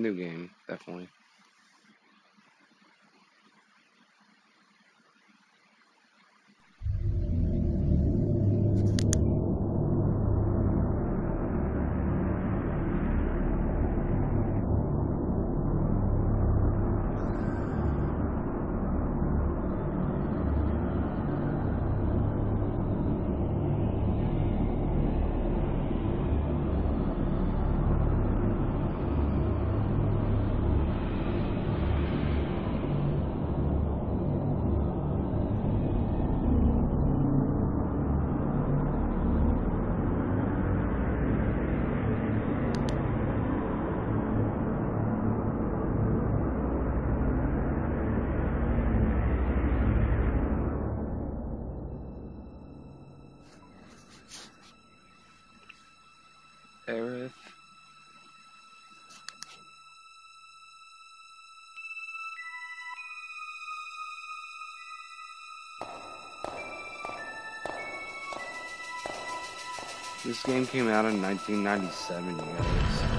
New game, definitely. This game came out in 1997, you guys.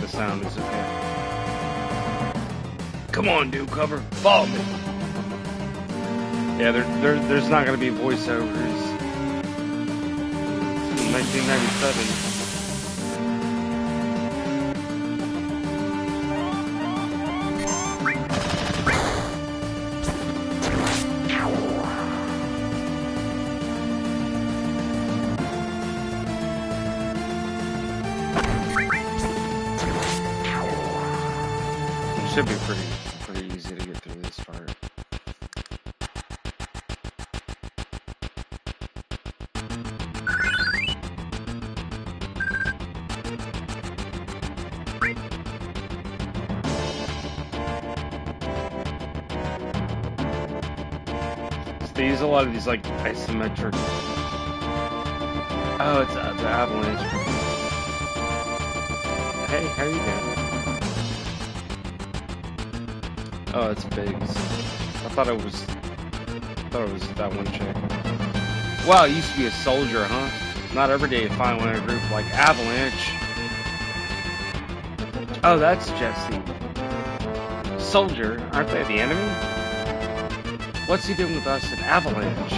The sound is okay. Come on, dude, cover. Follow me. Yeah, there, there, there's not going to be voiceovers. It's 1997. Lot of these like isometric. Oh, it's uh, avalanche. Hey, how you doing? Oh, it's Biggs. I thought it was. I thought it was that one chick. Wow, you used to be a soldier, huh? Not every day you find one in a group like Avalanche. Oh, that's Jessie. Soldier, aren't they the enemy? What's he doing with us at Avalanche?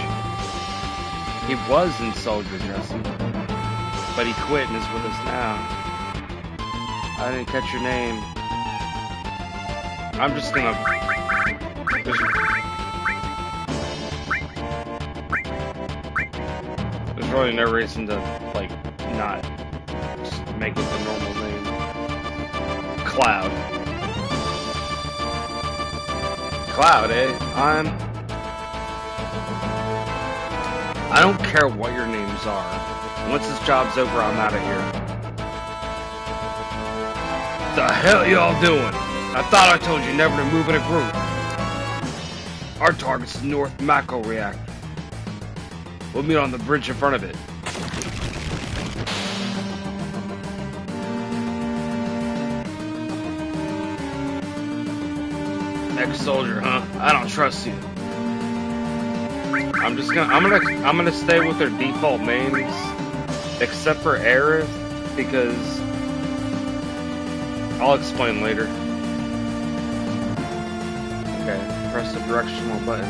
He was in Soldier, Jessie. But he quit and is with us now. I didn't catch your name. I'm just gonna. There's, there's really no reason to, like, not just make it the normal name. Cloud. Cloud, eh? I'm. I don't care what your names are. Once this job's over, I'm out of here. The hell y'all doing? I thought I told you never to move in a group. Our target's the North Mako reactor. We'll meet on the bridge in front of it. Ex-soldier, huh? I don't trust you. I'm just gonna, I'm gonna, I'm gonna stay with their default names, except for Aerith, because I'll explain later. Okay, press the directional buttons.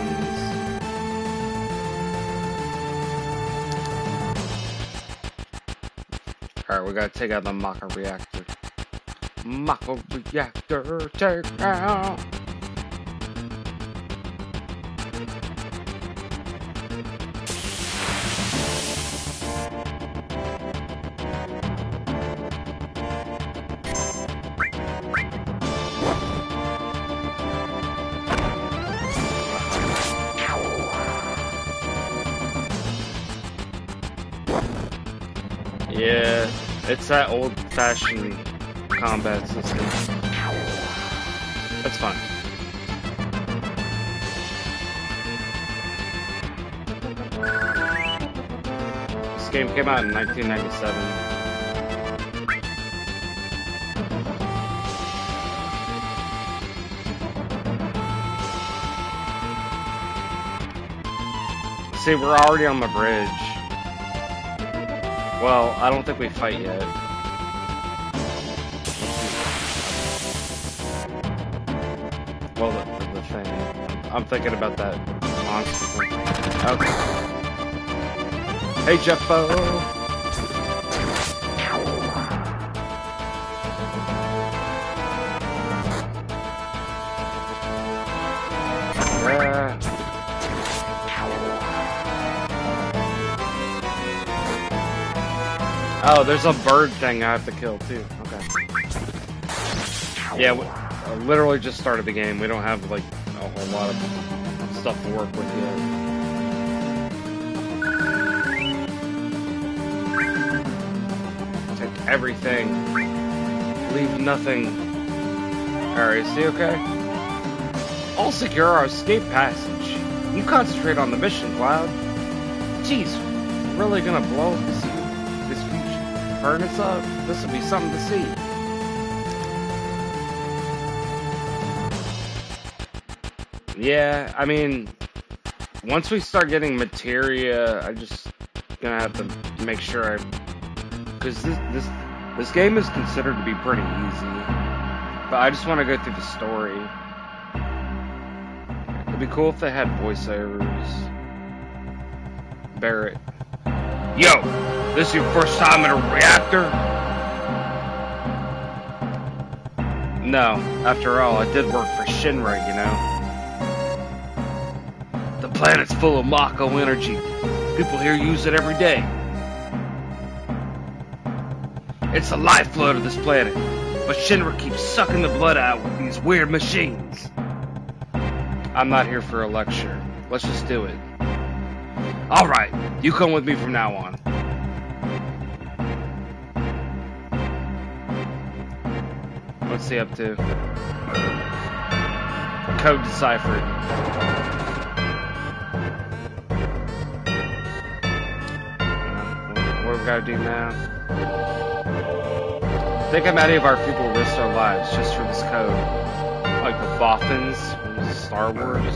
Alright, we gotta take out the Mako reactor. Mako reactor, take out! That old-fashioned combat system. That's fine. This game came out in 1997. See, we're already on the bridge. Well, I don't think we fight yet. Well, the, the, thing. I'm thinking about that monster thing. Okay. Hey, Jeffo! Oh, there's a bird thing I have to kill too. Okay. Yeah, uh, literally just started the game. We don't have like a whole lot of stuff to work with yet. Take everything. Leave nothing. Alright, is he okay? I'll secure our escape passage. You concentrate on the mission, Cloud. Jeez, really gonna blow this, this furnace up? This will be something to see. Yeah, I mean, once we start getting materia, I just gonna have to make sure I, because this this this game is considered to be pretty easy, but I just want to go through the story. It'd be cool if they had voiceovers. Barret. Yo, this is your first time in a reactor? No, after all, I did work for Shinra, you know. Planet's full of Mako energy. People here use it every day. It's the lifeblood of this planet, but Shinra keeps sucking the blood out with these weird machines. I'm not here for a lecture. Let's just do it. Alright, you come with me from now on. What's he up to? Code deciphered. We gotta do now? I Think how many of our people risked their lives just for this code. Like the Bothans from Star Wars.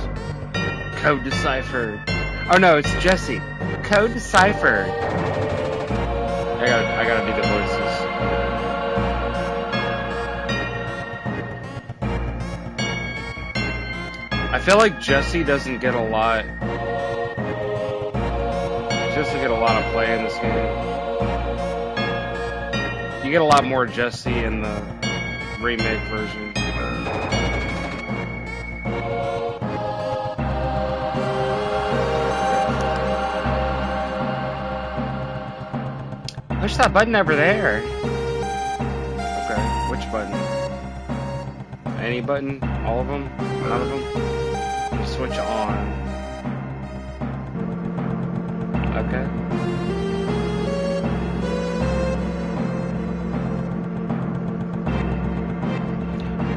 Code deciphered. Oh no, it's Jessie. Code deciphered. I gotta, I gotta do the voices. I feel like Jessie doesn't get a lot. Doesn't get a lot of play in this game. You get a lot more Jessie in the remake version. Push that button over there. Okay, which button? Any button? All of them? None of them? Switch on. Okay.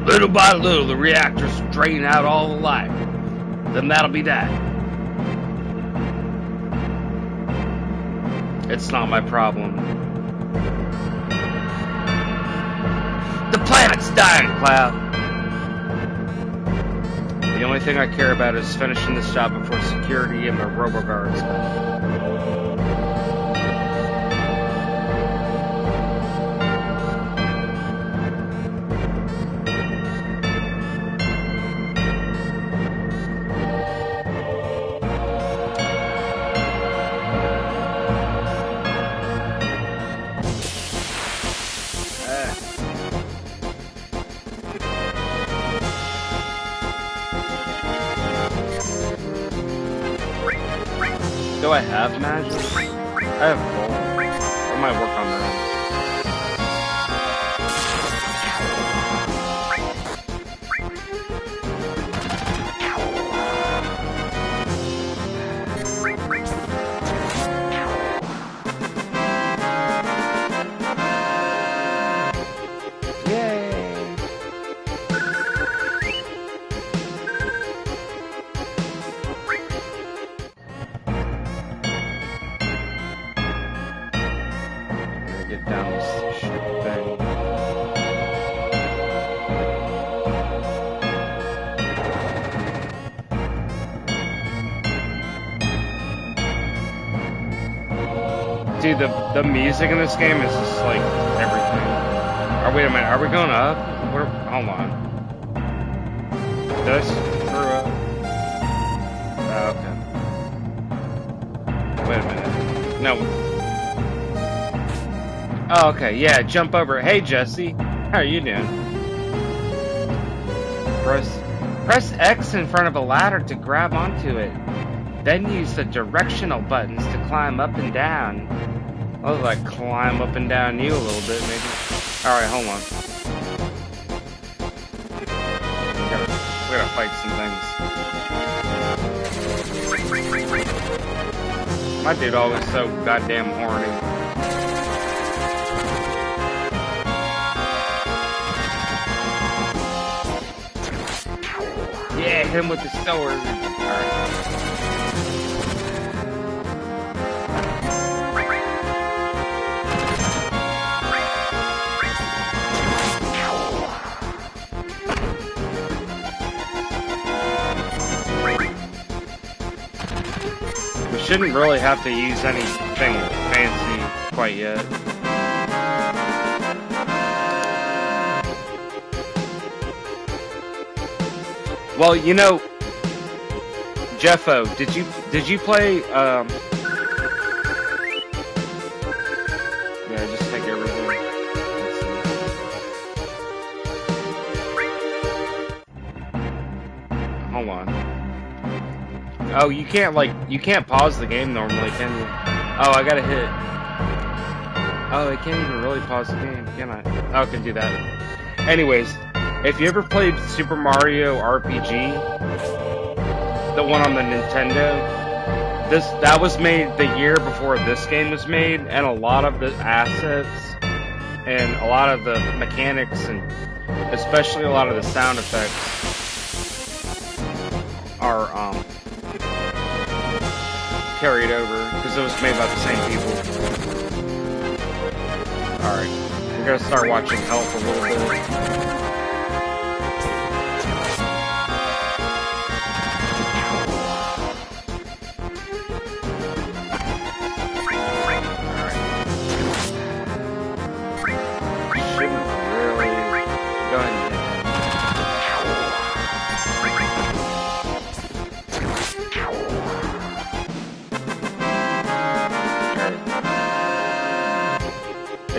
Little by little, the reactors drain out all the life. Then that'll be that. It's not my problem. The planet's dying, Cloud. The only thing I care about is finishing this job before security and the robo-guards get down this shit thing. Dude, the the music in this game is just like everything. Oh wait a minute, are we going up? We're, hold on. Did I up? Oh, okay. Wait a minute. No, Oh, okay. Yeah, jump over. Hey, Jessie. How are you doing? Press, press X in front of a ladder to grab onto it. Then use the directional buttons to climb up and down. I'll like climb up and down you a little bit, maybe. Alright, hold on. We gotta, we gotta fight some things. My dude always so goddamn horny. Him with the sword. We shouldn't really have to use anything fancy quite yet. Well, you know, Jeffo, did you did you play? Um, yeah, just take everything. Hold on. Oh, you can't like you can't pause the game normally, can you? Oh, I gotta hit. Oh, I can't even really pause the game, can I? Oh, I can do that. Anyways, if you ever played Super Mario RPG, the one on the Nintendo, this that was made the year before this game was made, and a lot of the assets and a lot of the mechanics and especially a lot of the sound effects are um, carried over because it was made by the same people. All right, we're gonna start watching Health a little bit.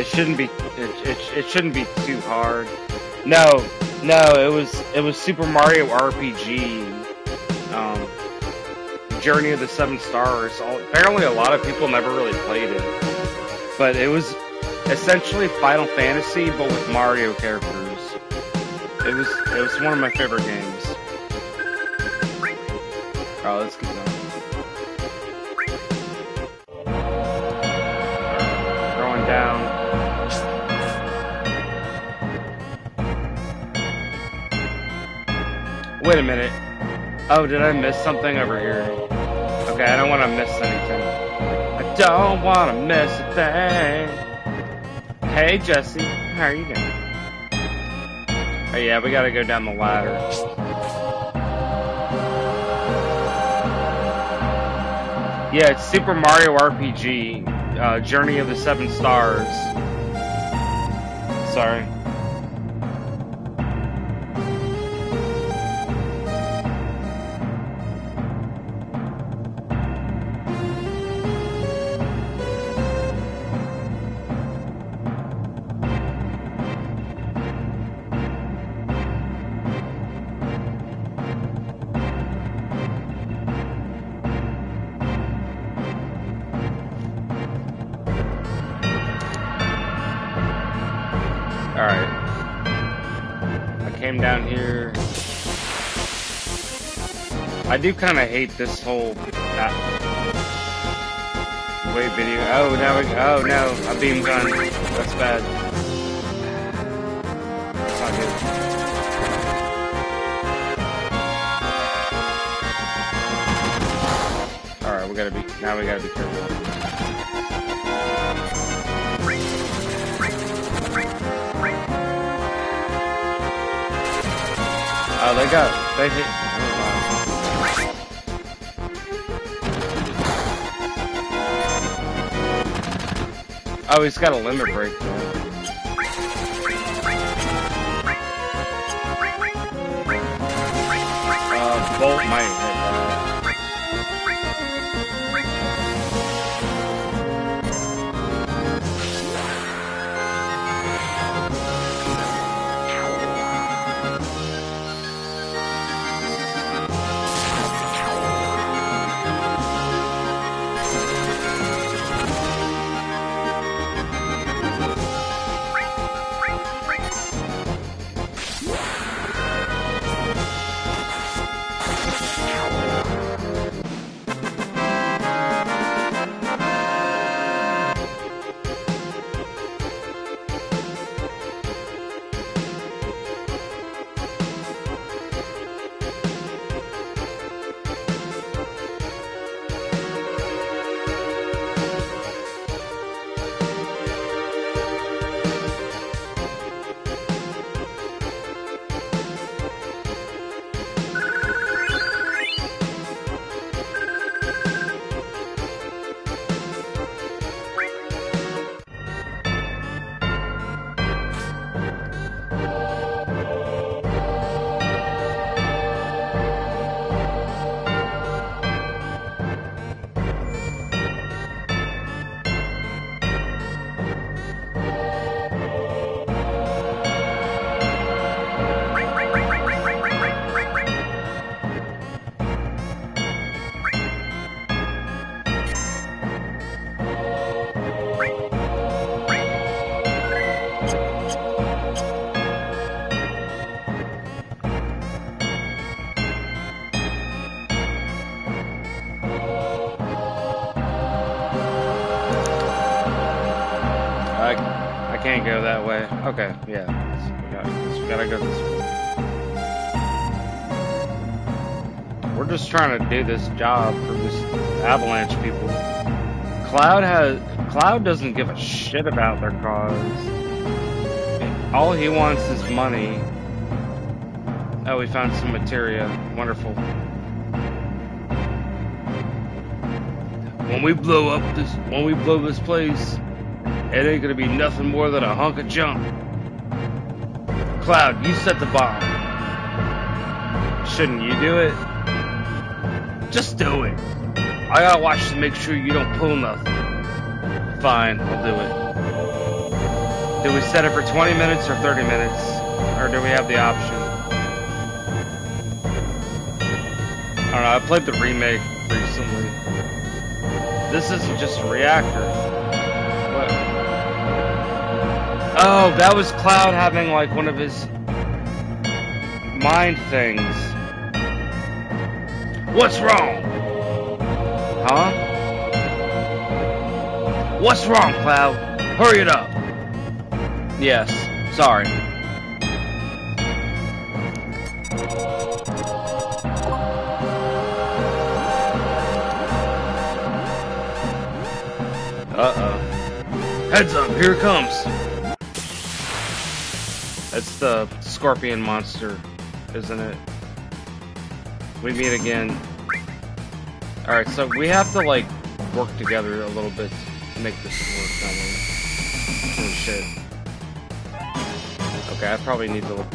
It shouldn't be. It, it, it shouldn't be too hard. No, no. It was it was Super Mario RPG. Um, Journey of the Seven Stars. All, apparently, a lot of people never really played it, but it was essentially Final Fantasy, but with Mario characters. It was it was one of my favorite games. Oh, let's keep going. a minute. Oh, did I miss something over here? Okay, I don't want to miss anything. I don't want to miss a thing. Hey, Jessie. How are you doing? Oh, yeah, we gotta go down the ladder. Yeah, it's Super Mario RPG, uh, Journey of the Seven Stars. Sorry. Down here. I do kind of hate this whole uh, video. Oh, now we. Oh no, a beam gun. That's bad. Not good. All right, we gotta be. Now we gotta be careful. Oh, they got. They hit. Oh, he's got a limit break. Way. Okay, yeah. We, got, we gotta go this way. We're just trying to do this job for this avalanche people. Cloud has Cloud doesn't give a shit about their cause. All he wants is money. Oh, we found some materia. Wonderful. When we blow up this, when we blow this place, it ain't gonna be nothing more than a hunk of junk. Cloud, you set the bomb. Shouldn't you do it? Just do it. I gotta watch to make sure you don't pull nothing. Fine, I'll do it. Do we set it for 20 minutes or 30 minutes? Or do we have the option? I don't know, I played the remake recently. This isn't just a reactor. Oh, that was Cloud having like one of his mind things. What's wrong? Huh? What's wrong, Cloud? Hurry it up. Yes, sorry. Uh-oh. Heads up, here it comes. The scorpion monster, isn't it? We meet again. Alright, so we have to, like, work together a little bit to make this work, don't we? Oh shit. Okay, I probably need to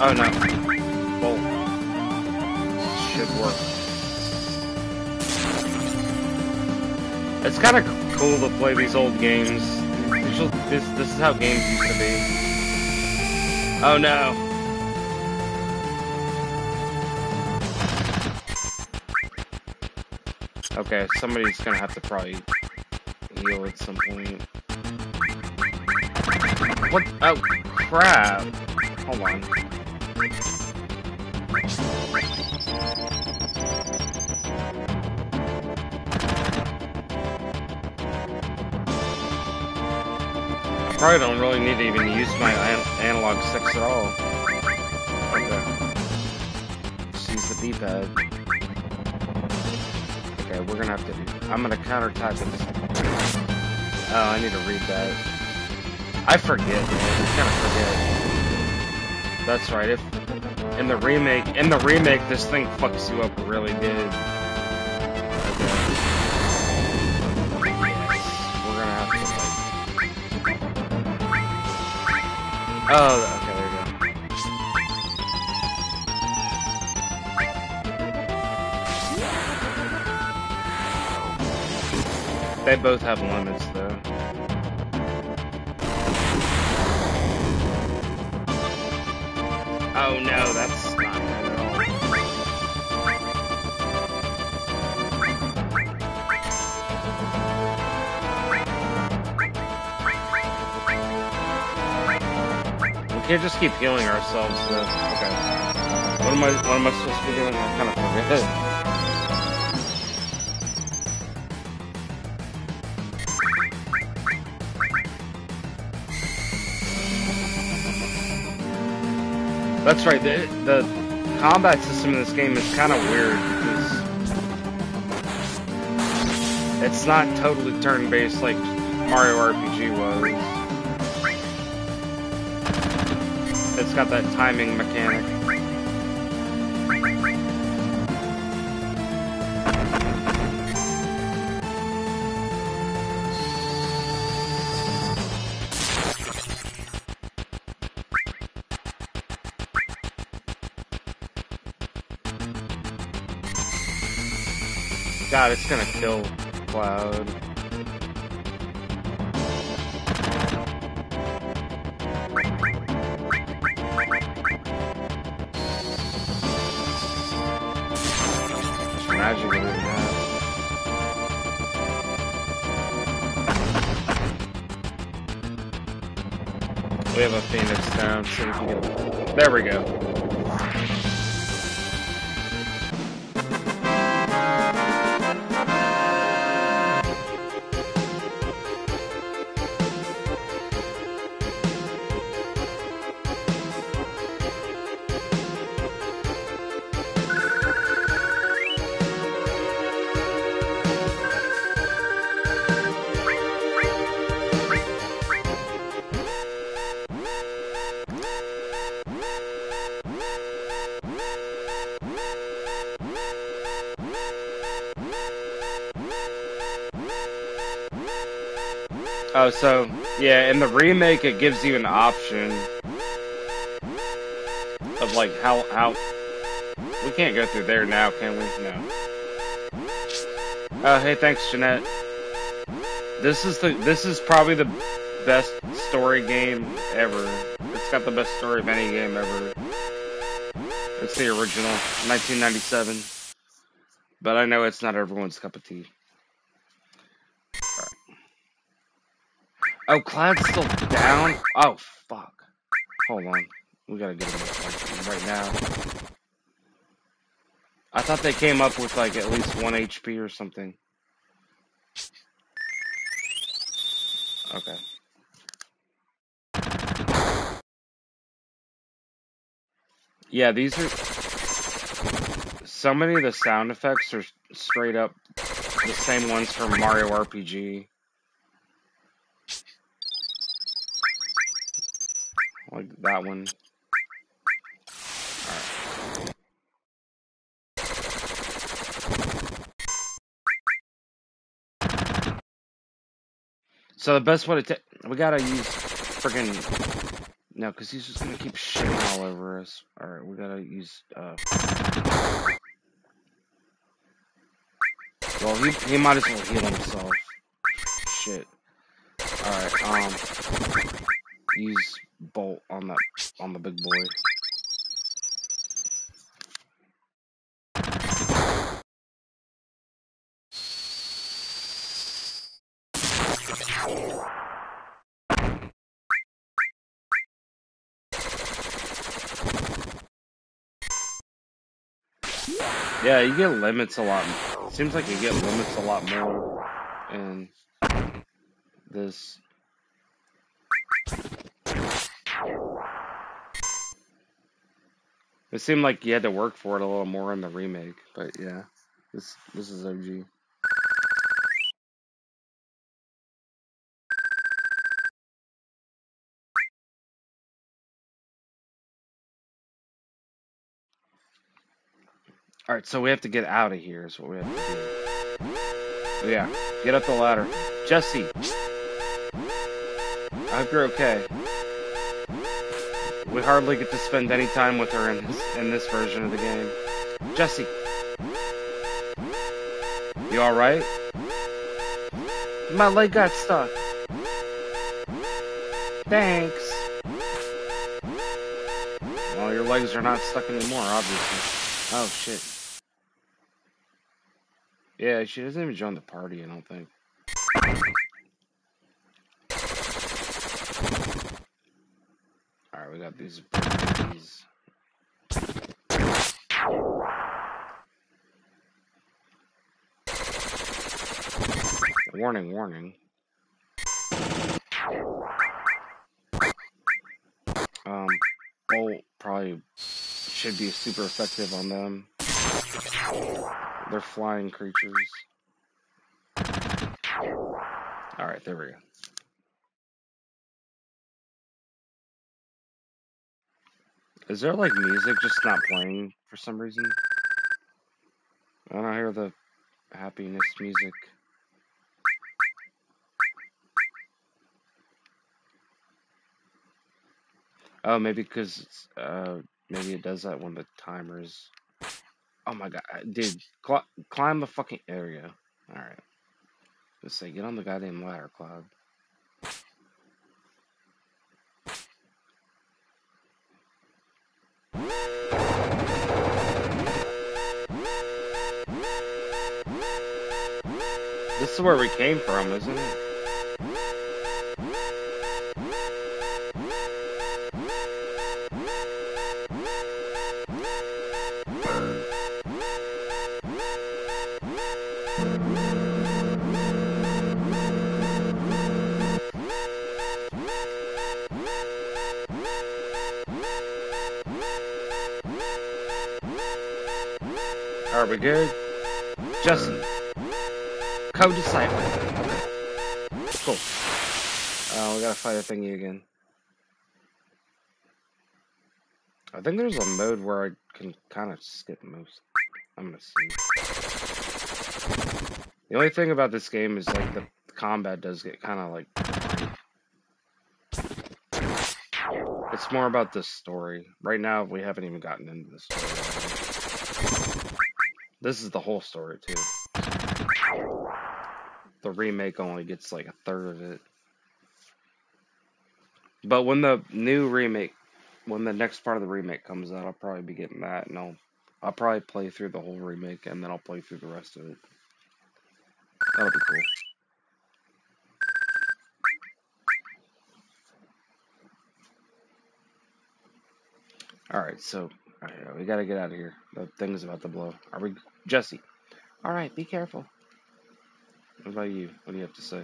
Oh no. Bolt. Should work. It's kind of cool to play these old games. This this is how games used to be. Oh no. Okay, somebody's gonna have to probably heal at some point. What? Oh, crap. Hold on. I probably don't really need to even use my an analog sticks at all. Okay. Just use the D-pad. Okay, we're gonna have to. I'm gonna counter type it. Oh, I need to read that. I forget. I kind of forget. That's right. In the remake, in the remake, this thing fucks you up really good. We're gonna have to like. Oh, okay, there you go. They both have limits, though. Oh no, that's not at all. We can't just keep healing ourselves, though. Okay. What am I, what am I supposed to be doing? I kind of forget. That's right. The, the combat system in this game is kind of weird because it's not totally turn-based like Mario RPG was. It's got that timing mechanic. God, it's gonna kill Cloud. We have a Phoenix down, so we can get... There we go. Oh, so yeah, in the remake, it gives you an option of like how how we can't go through there now, can we? No. Oh, hey, thanks, Jeanette. This is the this is probably the best story game ever. It's got the best story of any game ever. It's the original, 1997. But I know it's not everyone's cup of tea. Oh, Cloud's still down? Oh, fuck. Hold on. We gotta get him right now. I thought they came up with like at least one HP or something. Okay. Yeah, these are... So many of the sound effects are straight up the same ones from Mario RPG. Like that one. So the best way to take, we gotta use friggin' no, because he's just gonna keep shitting all over us. All right, we gotta use. uh... Well, he he might as well heal himself. Shit. All right, um, use bolt on that on the big boy. Yeah, you get limits a lot. Seems like you get limits a lot more in this. It seemed like you had to work for it a little more in the remake, but yeah, this this is OG. Alright, so we have to get out of here is what we have to do. Yeah, get up the ladder. Jessie. I hope you're okay. We hardly get to spend any time with her in this, in this version of the game. Jessie! You alright? My leg got stuck. Thanks. Well, your legs are not stuck anymore, obviously. Oh, shit. Yeah, she doesn't even join the party, I don't think. Alright, we got these these. Warning, warning. Um, Bolt probably should be super effective on them. They're flying creatures. Alright, there we go. Is there like music just not playing for some reason? I don't hear the happiness music. Oh, maybe because uh, maybe it does that when the timer's Oh my god, dude, cl climb the fucking area. All right, let's say get on the goddamn ladder, Cloud. Where we came from, isn't it? Are we good? Justin. Code decipher. Okay. Cool. Uh, we gotta fight a thingy again. I think there's a mode where I can kind of skip most. I'm gonna see. The only thing about this game is like the combat does get kind of like. It's more about the story. Right now, we haven't even gotten into the story. This is the whole story too. The remake only gets like a third of it. But when the new remake, when the next part of the remake comes out, I'll probably be getting that, and I'll, I'll probably play through the whole remake, and then I'll play through the rest of it. That'll be cool. Alright, so right, we gotta get out of here. The thing's about to blow. Are we Jessie. All right, be careful. What about you? What do you have to say?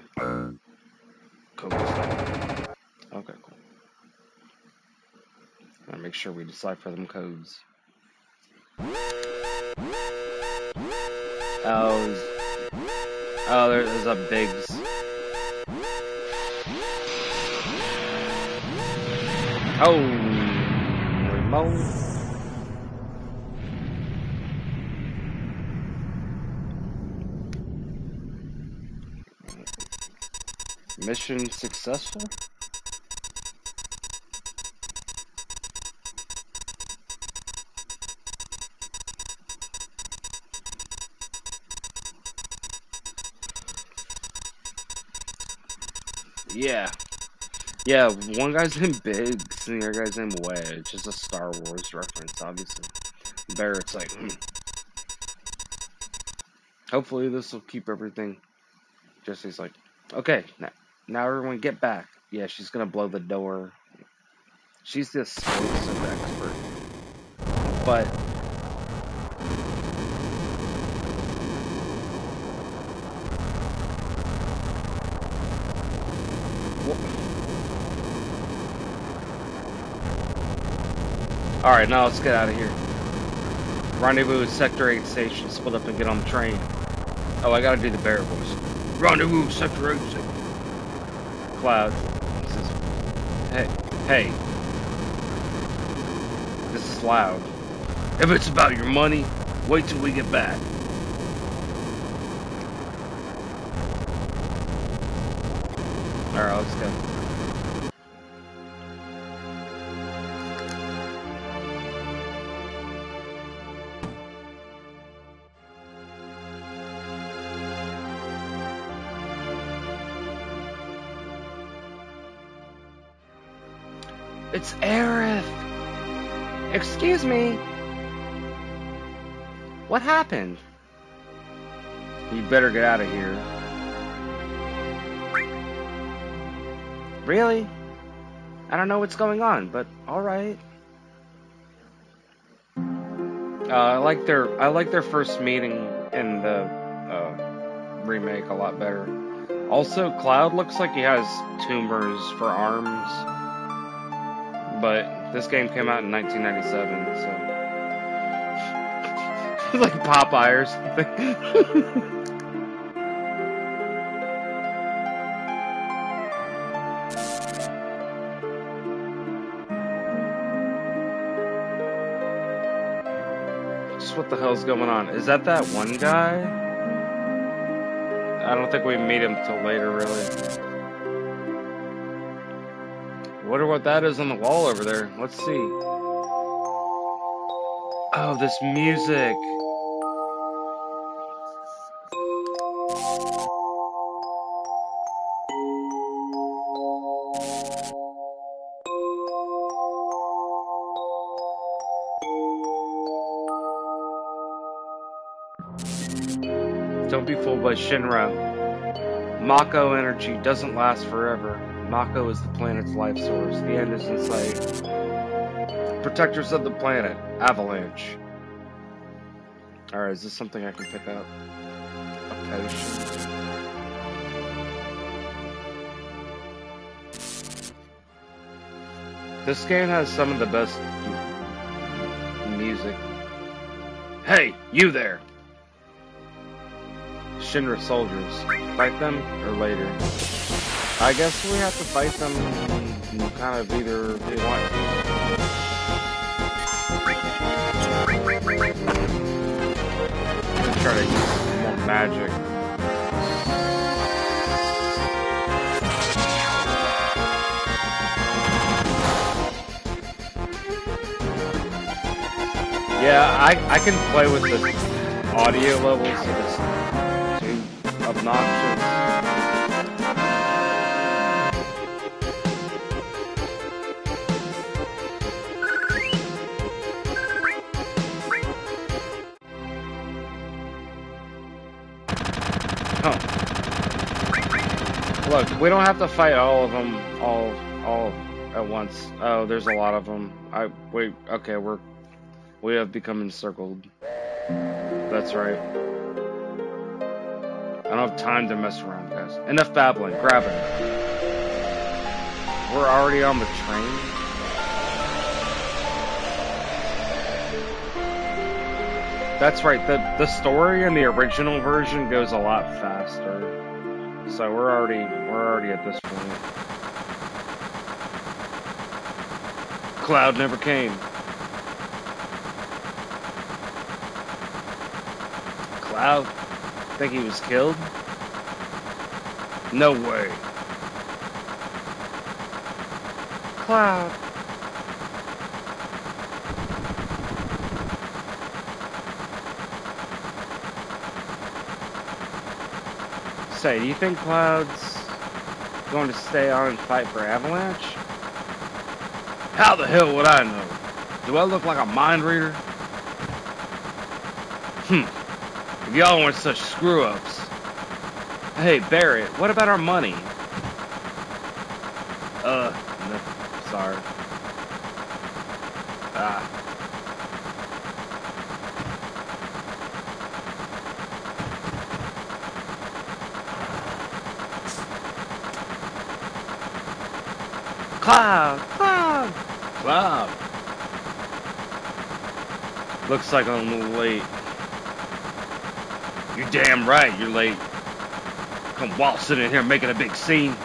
Cool. Okay, cool. Gotta make sure we decipher them codes. Oh, oh, there's a big. Oh, moly. Mission successful? Yeah. Yeah, one guy's named Biggs and the other guy's named Wedge. It's a Star Wars reference, obviously. Barret's like, hmm. Hopefully this will keep everything. Jessie's like, okay, now, now everyone get back. Yeah, she's gonna blow the door. She's the explosive expert. But Alright, now let's get out of here. Rendezvous at Sector 8 station. Split up and get on the train. Oh, I gotta do the bear voice. Rendezvous Sector 8 station. Cloud. Says, hey, hey. This is loud. If it's about your money, wait till we get back. Alright, let's go. It's Aerith! Excuse me? What happened? You better get out of here. Really? I don't know what's going on, but alright. Uh, I like their I like their first meeting in the uh, remake a lot better. Also, Cloud looks like he has tumors for arms but this game came out in 1997, so like Popeye or something. What the hell's going on? Is that that one guy? I don't think we meet him till later, really. Wonder what that is on the wall over there. Let's see. Oh, this music. Don't be fooled by Shinra. Mako energy doesn't last forever. Mako is the planet's life source. The end is in sight. Protectors of the planet. Avalanche. Alright, is this something I can pick up? A potion. This game has some of the best music. Hey, you there! Shinra soldiers. Fight them or later? I guess we have to fight them kind of either they want to. Try to use more magic. Yeah, I, I can play with the audio levels if it's too obnoxious. Look, we don't have to fight all of them all all at once. Oh, there's a lot of them. I wait. Okay, we're we have become encircled. That's right. I don't have time to mess around, guys. Enough babbling. Grab it. We're already on the train. That's right. The the story in the original version goes a lot faster so we're already we're already at this point. Cloud never came. Cloud? Think he was killed? No way. Cloud. Say, do you think Cloud's going to stay on and fight for Avalanche? How the hell would I know? Do I look like a mind reader? Hmm. If y'all weren't such screw-ups. Hey, Barret, what about our money? Uh, no, sorry. Ah. Cloud! Cloud! Cloud! Looks like I'm a little late. You're damn right, you're late. Come waltzing in here making a big scene.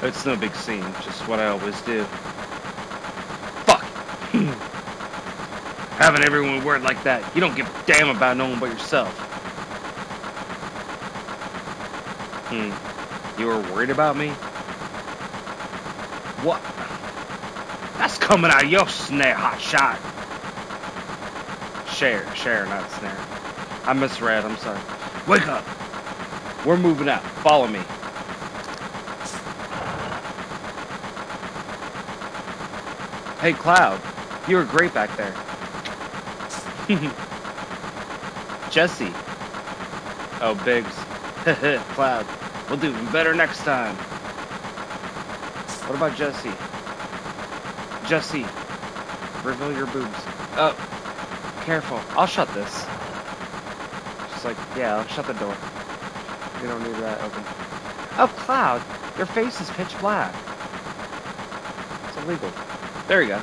It's no big scene, just what I always do. Fuck! Having everyone word like that, you don't give a damn about no one but yourself. Hmm. You were worried about me? What? That's coming out of your snare, hot shot. Share, share, not snare. I misread, I'm sorry. Wake up! We're moving out. Follow me. Hey, Cloud. You were great back there. Jessie. Oh, Biggs. Cloud. We'll do better next time. What about Jessie? Jessie. Reveal your boobs. Oh. Careful. I'll shut this. Just like, yeah, I'll shut the door. We don't need that open. Oh, Cloud. Your face is pitch black. It's illegal. There you go.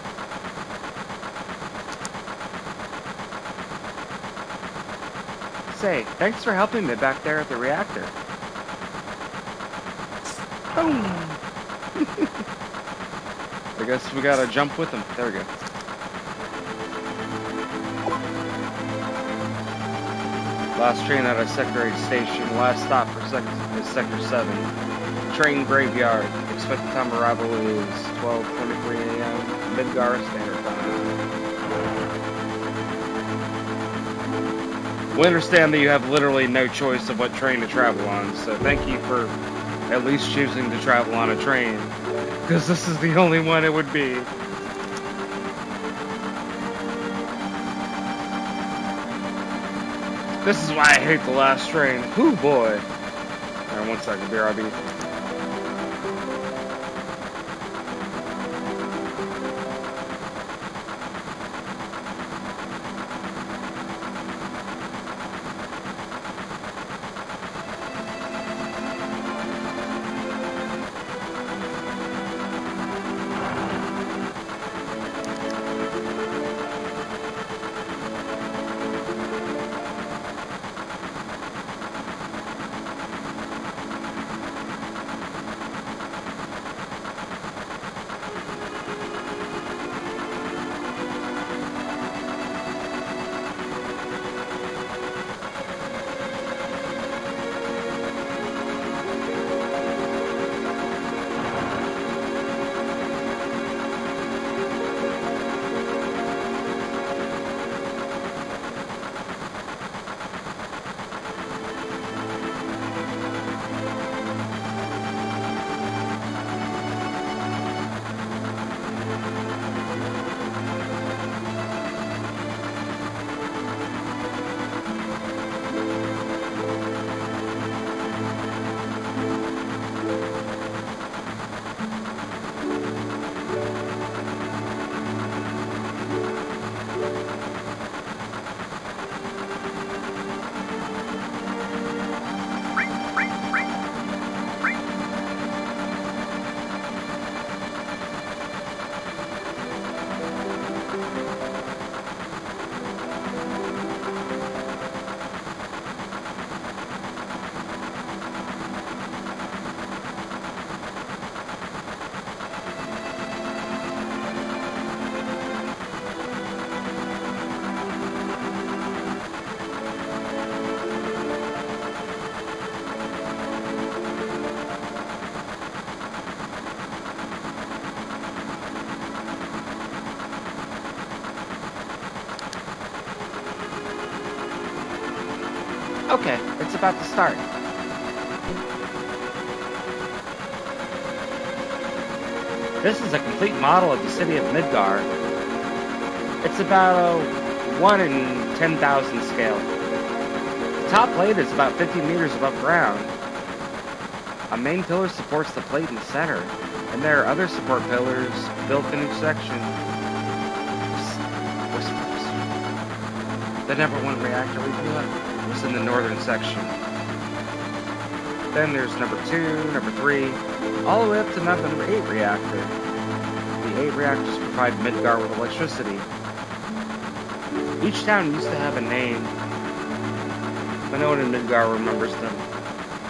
Say, thanks for helping me back there at the reactor. Boom! Guess we gotta jump with them. There we go. Last train out of Sector 8 station. Last stop for sec is Sector 7. Train graveyard. Expected time arrival is 12.23 a.m. Midgar Standard Time. We understand that you have literally no choice of what train to travel on, so thank you for at least choosing to travel on a train, because this is the only one it would be. This is why I hate the last train. Whoo boy. Alright, one second, BRB. About to start. This is a complete model of the city of Midgar. It's about a 1 in 10,000 scale. The top plate is about 50 meters above ground. A main pillar supports the plate in the center, and there are other support pillars built in each section. The number one reactor we built in the northern section. Then there's number two, number three, all the way up to number eight reactor. The eight reactors provide Midgar with electricity. Each town used to have a name, but no one in Midgar remembers them.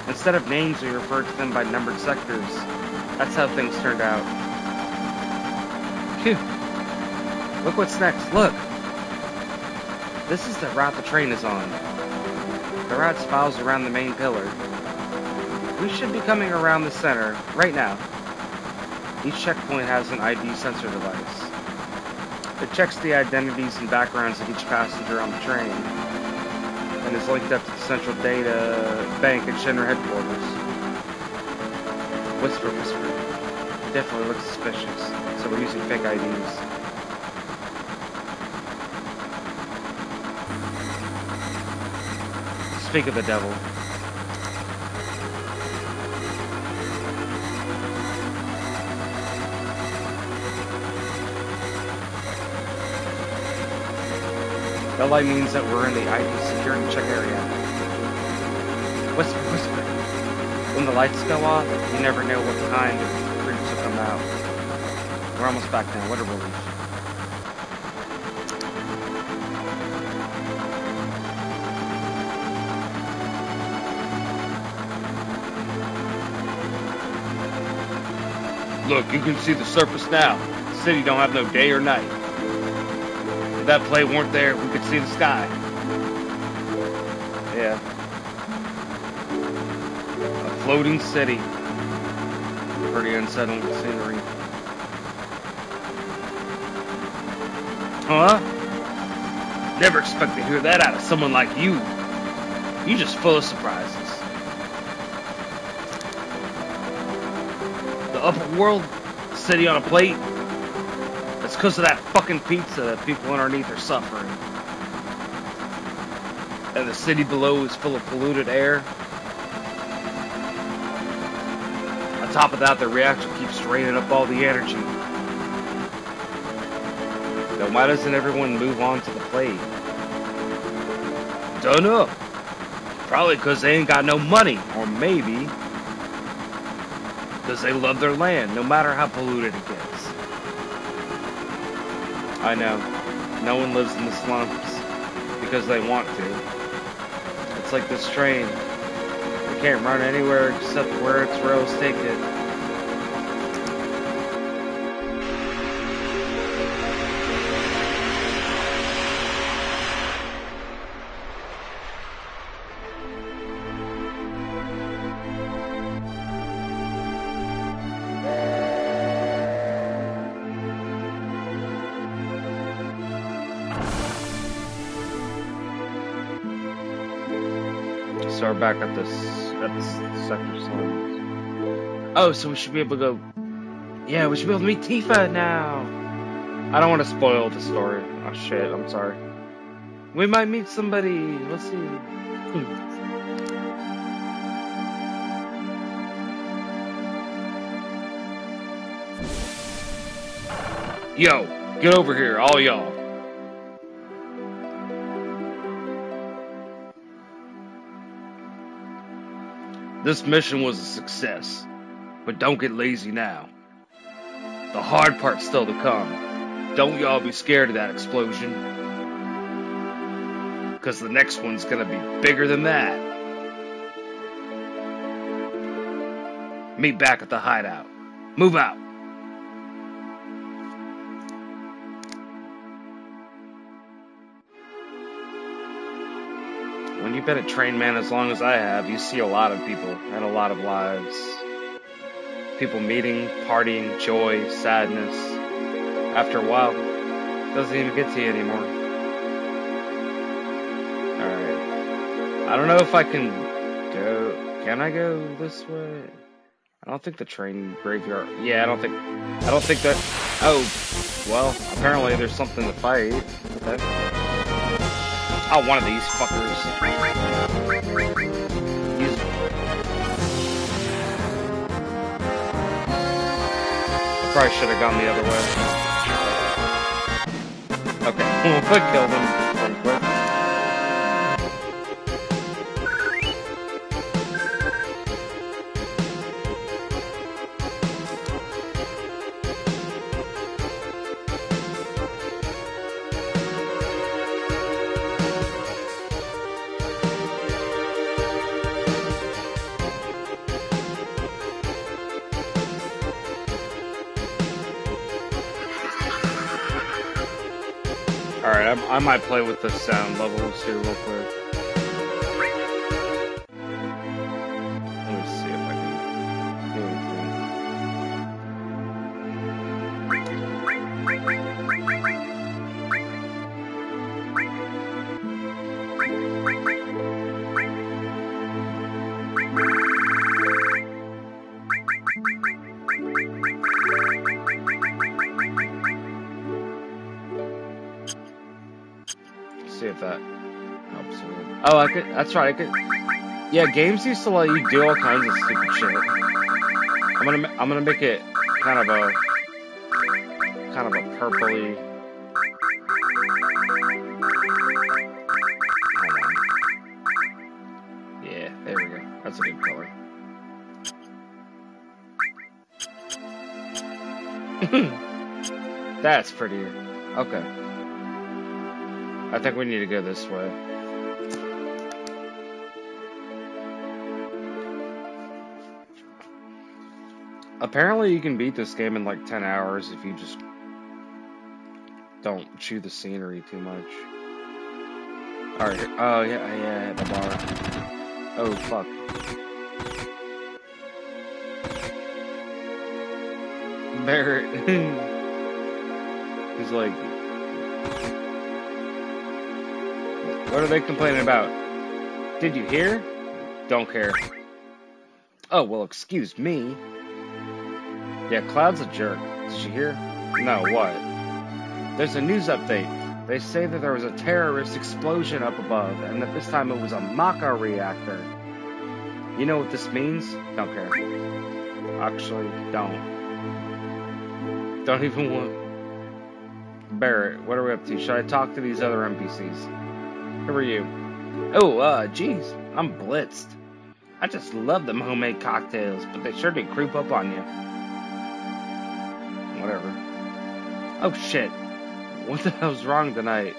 Instead of names, we refer to them by numbered sectors. That's how things turned out. Phew. Look what's next. Look. This is the route the train is on. The route spirals around the main pillar. We should be coming around the center right now. Each checkpoint has an ID sensor device. It checks the identities and backgrounds of each passenger on the train and is linked up to the central data bank at Shinra headquarters. Whisper, whisper. It definitely looks suspicious, so we're using fake IDs. Speak of the devil. That light means that we're in the ID security check area. Whisper, whisper. When the lights go off, you never know what kind of creatures will come out. We're almost back now. What a relief. Look, you can see the surface now. The city don't have no day or night. If that plate weren't there, we could see the sky. Yeah. A floating city. Pretty unsettling scenery. Huh? Never expect to hear that out of someone like you. You just full of surprises. Upper world, city on a plate. It's because of that fucking pizza that people underneath are suffering. And the city below is full of polluted air. On top of that, the reactor keeps draining up all the energy. Then why doesn't everyone move on to the plate? Don't know. Probably because they ain't got no money. Or maybe because they love their land, no matter how polluted it gets. I know. No one lives in the slums because they want to. It's like this train. It can't run anywhere except where its rails take it. Back at this at this sector slums. Oh, so we should be able to go. Yeah, we should be able to meet Tifa now. I don't want to spoil the story. Oh shit, I'm sorry. We might meet somebody. Let's see. Yo, get over here, all y'all. This mission was a success, but don't get lazy now. The hard part's still to come. Don't y'all be scared of that explosion. Because the next one's gonna be bigger than that. Meet back at the hideout. Move out. When you've been a trained man as long as I have, you see a lot of people and a lot of lives. People meeting, partying, joy, sadness. After a while, it doesn't even get to you anymore. Alright. I don't know if I can go. Can I go this way? I don't think the train graveyard. Yeah, I don't think. I don't think that. Oh, well. Apparently, there's something to fight. Okay. Oh, one of these fuckers. Probably should have gone the other way. Okay, we'll kill them. I might play with the sound levels here real quick. That's right. Could. Yeah, games used to let you do all kinds of stupid shit. I'm gonna. I'm gonna make it kind of a. Kind of a purpley. Yeah, there we go. That's a good color. That's prettier. Okay. I think we need to go this way. Apparently you can beat this game in like 10 hours if you just don't chew the scenery too much. Alright, oh yeah, yeah, the bar. Oh fuck. Barret. He's like... What are they complaining about? Did you hear? Don't care. Oh, well, excuse me. Yeah, Cloud's a jerk. Did you hear? No, what? There's a news update. They say that there was a terrorist explosion up above, and that this time it was a Mako reactor. You know what this means? Don't care. Actually, don't. Don't even want. Barret, what are we up to? Should I talk to these other NPCs? Who are you? Oh, uh, geez, I'm blitzed. I just love them homemade cocktails, but they sure do creep up on you Oh shit. What the hell's wrong tonight?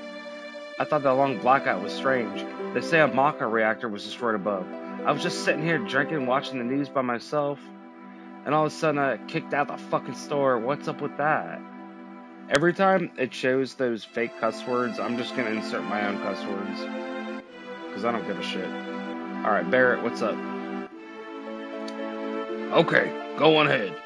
I thought that long blackout was strange. They say a Mako reactor was destroyed above. I was just sitting here drinking, watching the news by myself, and all of a sudden I kicked out the fucking store. What's up with that? Every time it shows those fake cuss words, I'm just gonna insert my own cuss words. Because I don't give a shit. Alright, Barret, what's up? Okay, go on ahead.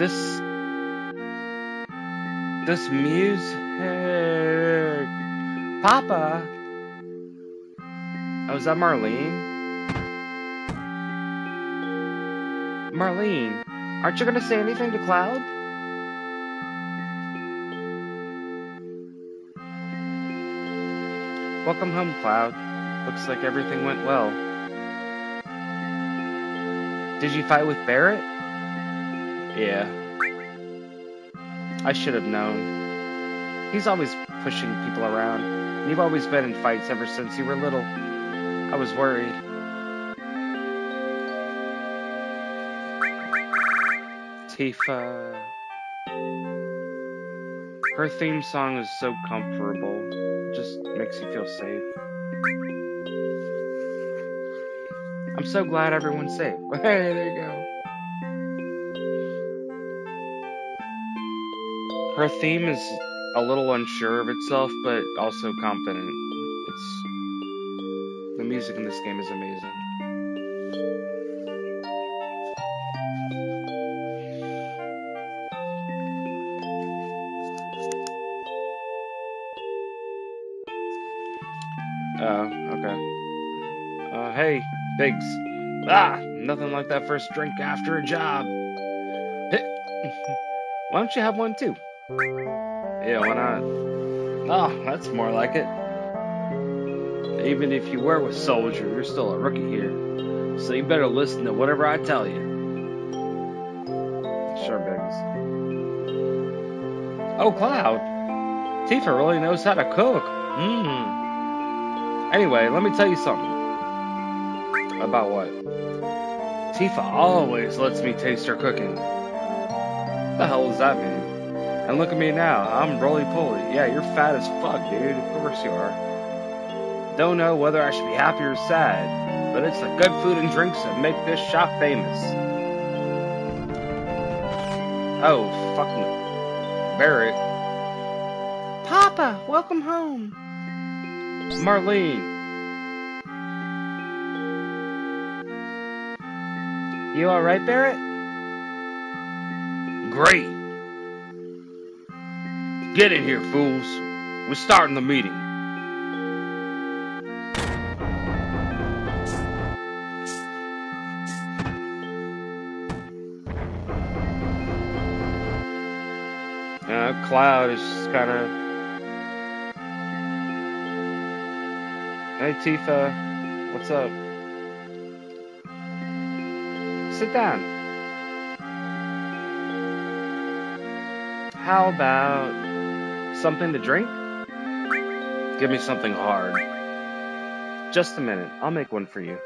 This this music Papa Oh, is that Marlene? Marlene, aren't you gonna say anything to Cloud? Welcome home, Cloud. Looks like everything went well. Did you fight with Barret? Yeah. I should have known. He's always pushing people around. And you've always been in fights ever since you were little. I was worried. Tifa. Her theme song is so comfortable. It just makes you feel safe. I'm so glad everyone's safe. Hey, there you go. Her theme is a little unsure of itself, but also confident. It's the music in this game is amazing. Oh, okay. Uh, hey, Biggs. Ah, nothing like that first drink after a job. Why don't you have one too? Yeah, why not? Oh, that's more like it. Even if you were with Soldier, you're still a rookie here. So you better listen to whatever I tell you. Sure, Biggs. Oh, Cloud. Tifa really knows how to cook. Mmm. Anyway, let me tell you something. About what? Tifa always lets me taste her cooking. The hell does that mean? And look at me now. I'm roly poly. Yeah, you're fat as fuck, dude. Of course you are. Don't know whether I should be happy or sad, but it's the good food and drinks that make this shop famous. Oh, fucking Barret. Papa, welcome home. Marlene. You alright, Barret? Great. Get in here, fools. We're starting the meeting. Uh, Cloud is kind of. Hey, Tifa. What's up? Sit down. How about something to drink? Give me something hard. Just a minute. I'll make one for you.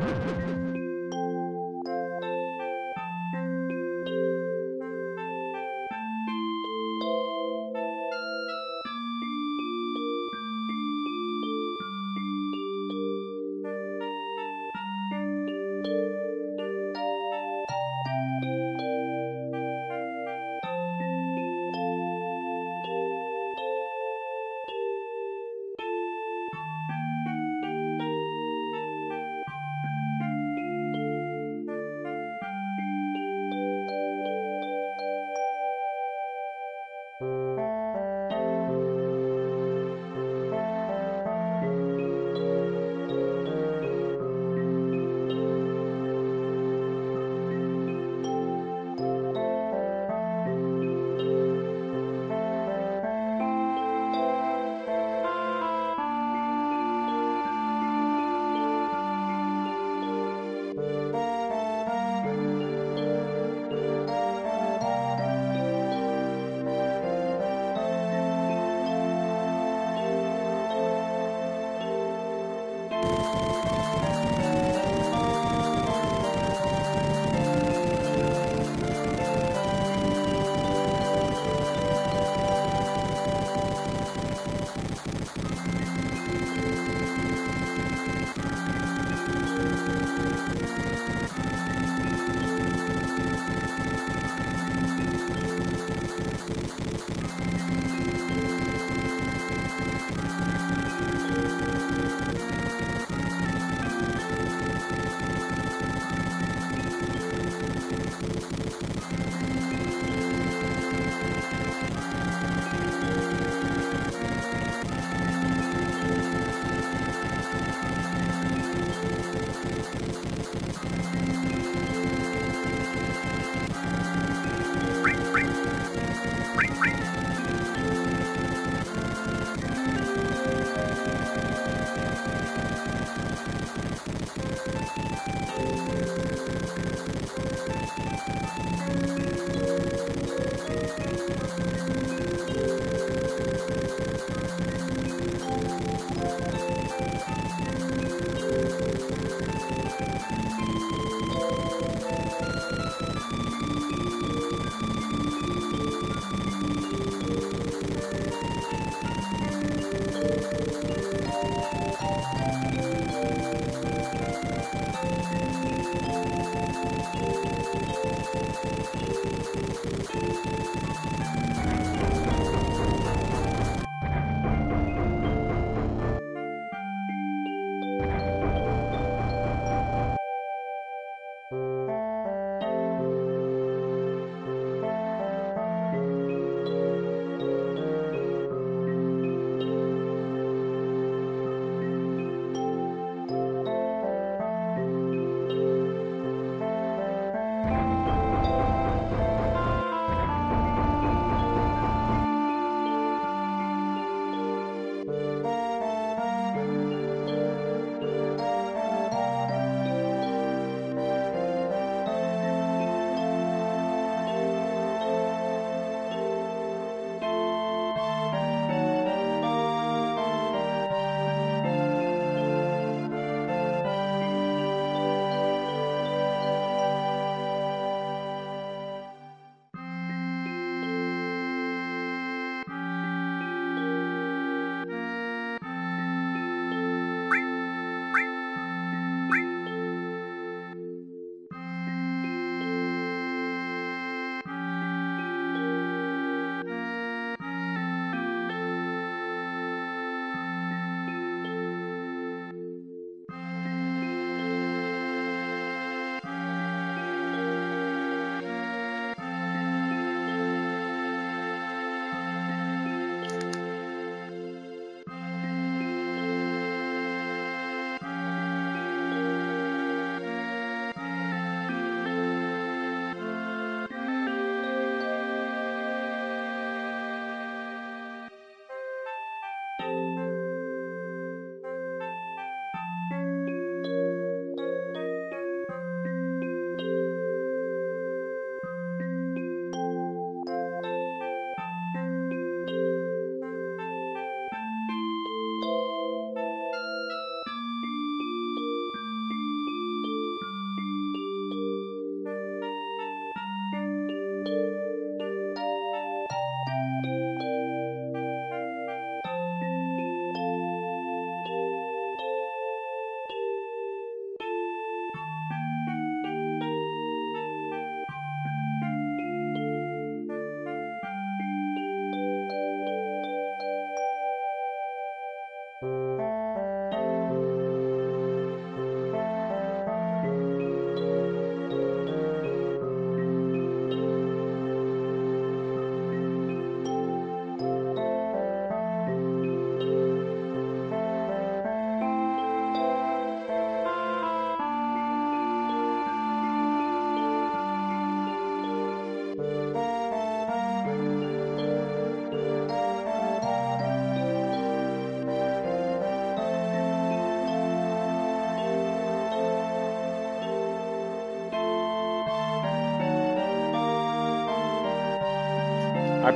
Ha ha ha!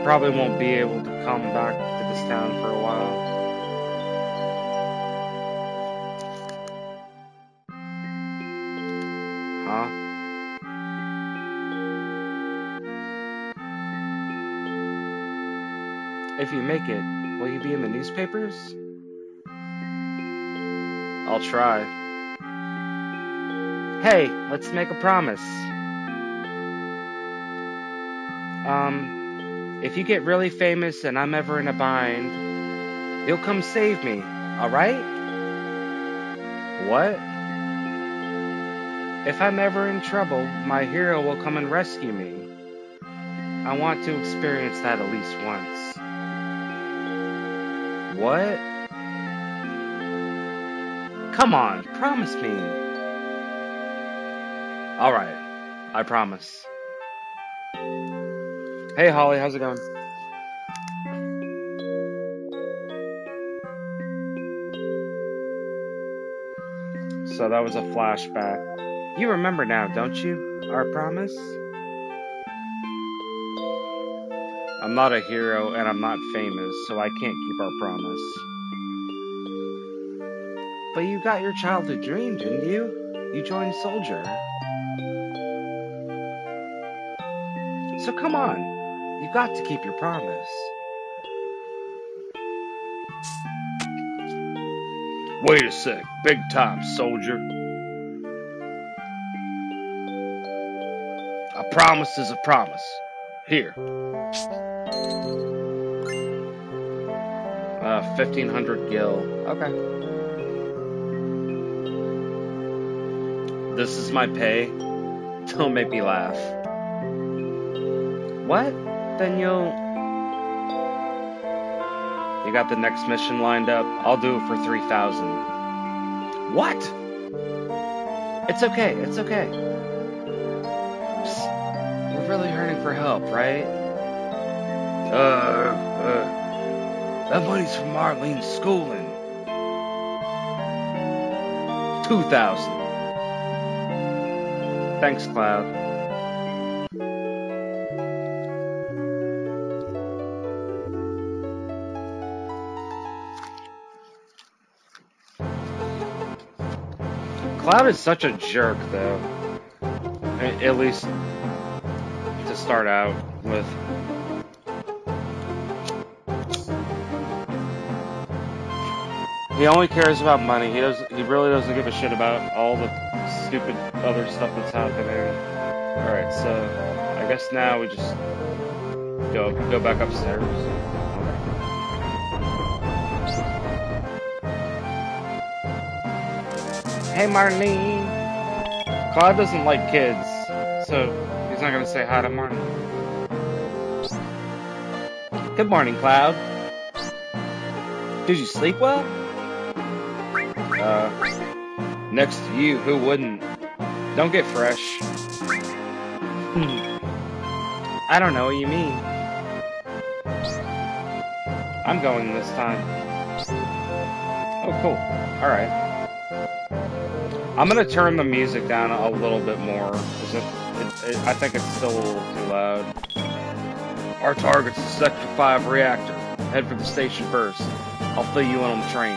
Probably won't be able to come back to this town for a while. Huh? If you make it, will you be in the newspapers? I'll try. Hey, let's make a promise. Um, if you get really famous and I'm ever in a bind, you'll come save me, alright? What? If I'm ever in trouble, my hero will come and rescue me. I want to experience that at least once. What? Come on, promise me. Alright, I promise. Hey Holly, how's it going? So that was a flashback. You remember now, don't you? Our promise? I'm not a hero and I'm not famous, so I can't keep our promise. But you got your childhood dream, didn't you? You joined Soldier. So come on, you got to keep your promise. Wait a sec, big time, soldier. A promise is a promise. Here. Uh, 1500 gil. Okay. This is my pay. Don't make me laugh. What? Then you'll. You got the next mission lined up? I'll do it for 3000. What? It's okay, it's okay. Psst. We're really hurting for help, right? Uh, uh. That money's from Marlene's schooling. 2000. Thanks, Cloud. Cloud is such a jerk, though. At least to start out with. He only cares about money. He does. He really doesn't give a shit about all the stupid other stuff that's happening. All right, so I guess now we just go go back upstairs. Hey, Marlene. Cloud doesn't like kids, so he's not gonna say hi to Marlene. Good morning, Cloud. Did you sleep well? Uh, next to you, who wouldn't? Don't get fresh. Hmm. I don't know what you mean. I'm going this time. Oh, cool. Alright. I'm gonna turn the music down a little bit more, it, it, it, I think it's still a little too loud. Our target's the Sector 5 reactor. Head for the station first. I'll fill you in on the train.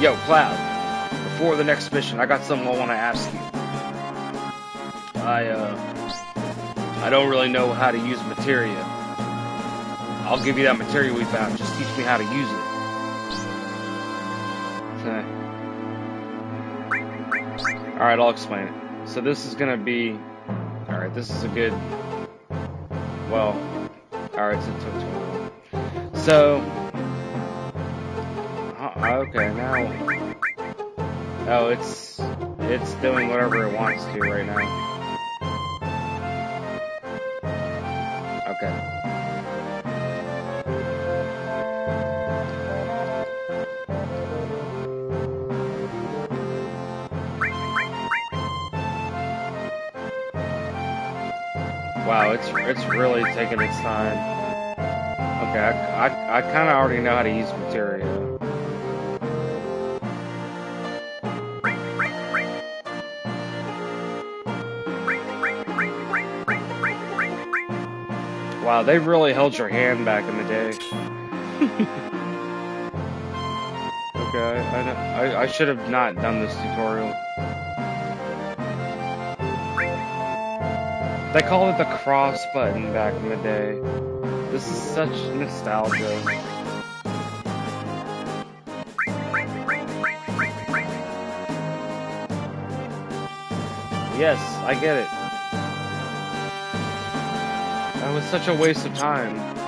Yo, Cloud, before the next mission, I got something I want to ask you. I, uh, I don't really know how to use materia. I'll give you that materia we found, just teach me how to use it. Alright, I'll explain it. So this is gonna be... Alright, this is a good... Well... Alright, so it took too long. So... Uh, okay, now... Oh, it's... It's doing whatever it wants to right now. Okay. It's it's really taking its time. Okay, I, I, I kind of already know how to use materia. Wow, Wow, they really held your hand back in the day. okay, I, I, I should have not done this tutorial. They called it the cross button back in the day. This is such nostalgia. Yes, I get it. That was such a waste of time.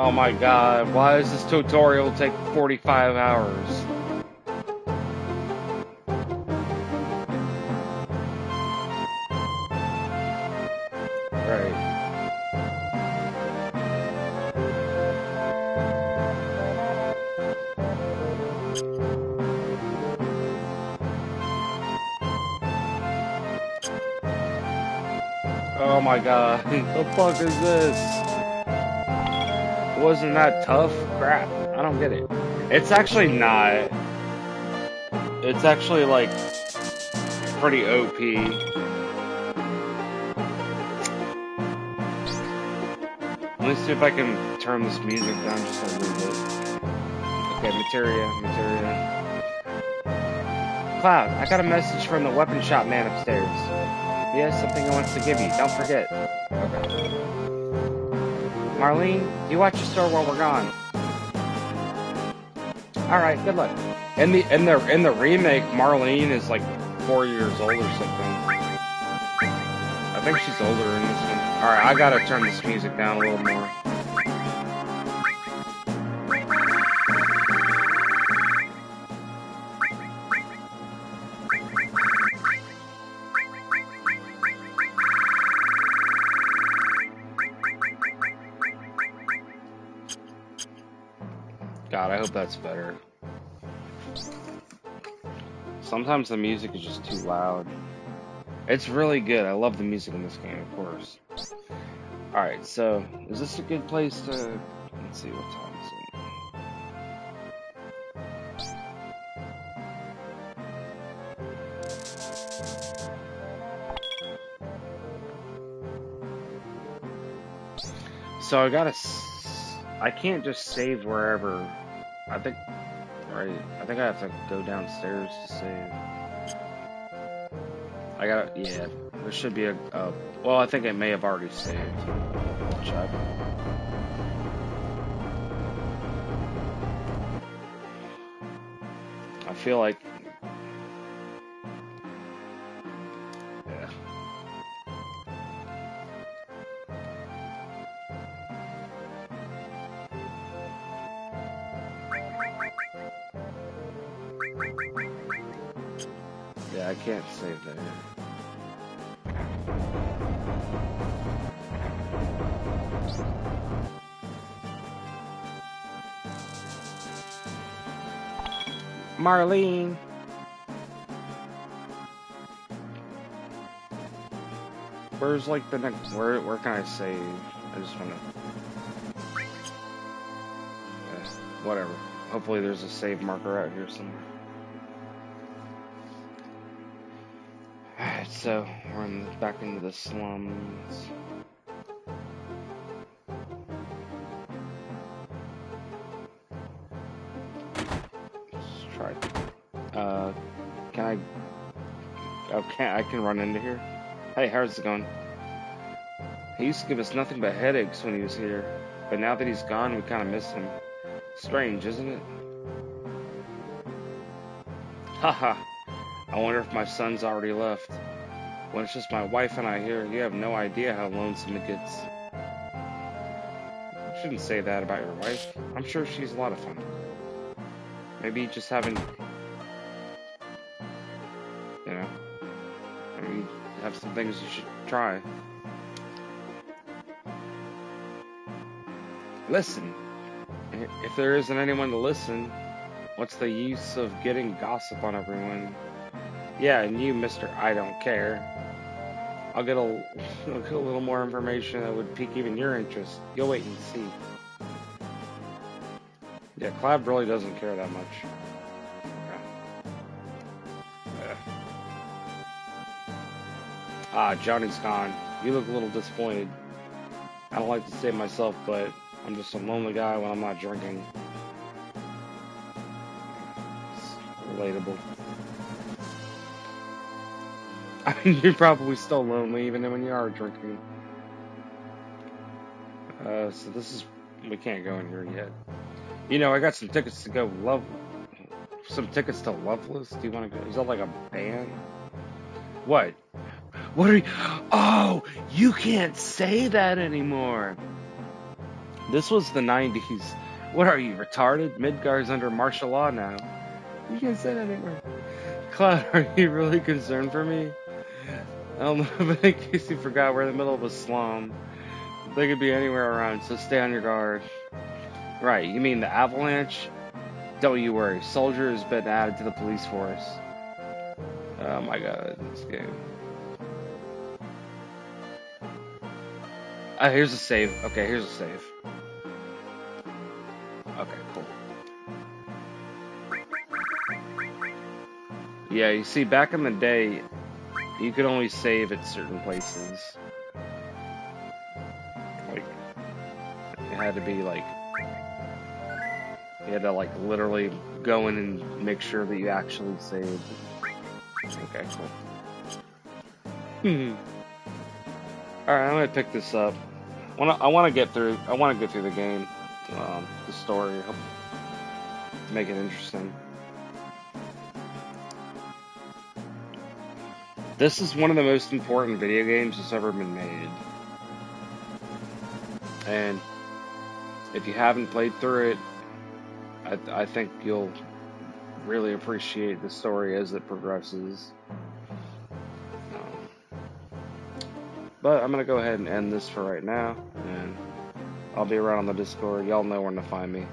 Oh my god, why does this tutorial take 45 hours? Oh my god, the fuck is this? Wasn't that tough? Crap. I don't get it. It's actually not. It's actually like pretty OP. Let me see if I can turn this music down just a little bit. Okay, materia, materia. Cloud, I got a message from the weapon shop man upstairs. He has something he wants to give you. Don't forget. Okay. Marlene, you watch the store while we're gone. All right, good luck. In the in the in the remake, Marlene is like four years old or something. I think she's older in this one. All right, I gotta turn this music down a little more. Hope that's better. Sometimes the music is just too loud. It's really good. I love the music in this game, of course. Alright, so, is this a good place to... Let's see, what time? So I gotta... I can't just save wherever I think, right, I think I have to go downstairs to save. I got yeah, there should be a, a, well, I think it may have already saved. Check. I feel like save that. Marlene. Where's like the next? Where where can I save? I just wanna. Yeah, whatever. Hopefully there's a save marker out here somewhere. So we're in, back into the slums. Let's try. Uh, can I? Okay, oh, I can run into here. Hey, how's it going? He used to give us nothing but headaches when he was here, but now that he's gone, we kind of miss him. Strange, isn't it? Haha. I wonder if my son's already left. When it's just my wife and I here, you have no idea how lonesome it gets. You shouldn't say that about your wife. I'm sure she's a lot of fun. Maybe just having, you know, maybe have some things you should try. Listen. If there isn't anyone to listen, What's the use of getting gossip on everyone? Yeah, and you, Mr. I don't care. I'll get a, I'll get a little more information that would pique even your interest. You'll wait and see. Yeah, Cloud really doesn't care that much. Ah, Johnny's gone. You look a little disappointed. I don't like to say it myself, but I'm just a lonely guy when I'm not drinking. It's relatable. I mean, you're probably still lonely even when you are drinking. Uh, so this is, we can't go in here yet. You know, I got some tickets to go Love, some tickets to Loveless. Do you want to go? Is that like a band? What? What are you? Oh, you can't say that anymore. This was the 90s. What are you, retarded? Midgar's under martial law now. You can't say that anymore. Cloud, are you really concerned for me? I but in case you forgot, we're in the middle of a slum. They could be anywhere around, so stay on your guard. Right, you mean the Avalanche? Don't you worry, Soldier has been added to the police force. Oh my god, this game. Uh, here's a save. Okay, here's a save. Okay, cool. Yeah, you see, back in the day, you could only save at certain places. Like, it had to be like, you had to like literally go in and make sure that you actually saved. Okay, cool. Hmm. Alright, I'm gonna pick this up. I wanna, I wanna get through, I wanna get through the game, um, the story, make it interesting. This is one of the most important video games that's ever been made. And if you haven't played through it, I, I think you'll really appreciate the story as it progresses. Um, but I'm going to go ahead and end this for right now. And I'll be around on the Discord. Y'all know where to find me.